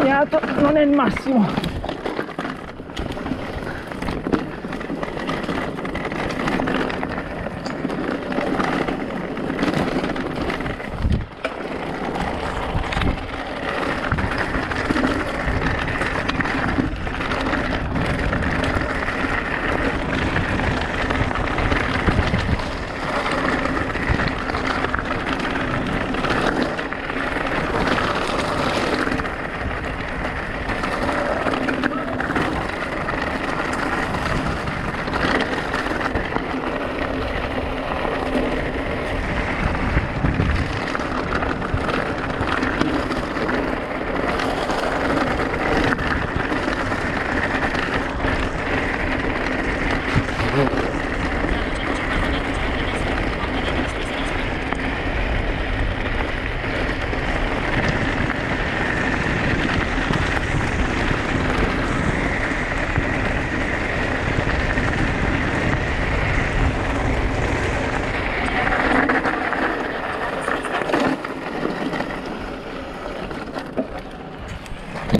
impegnato non è il massimo.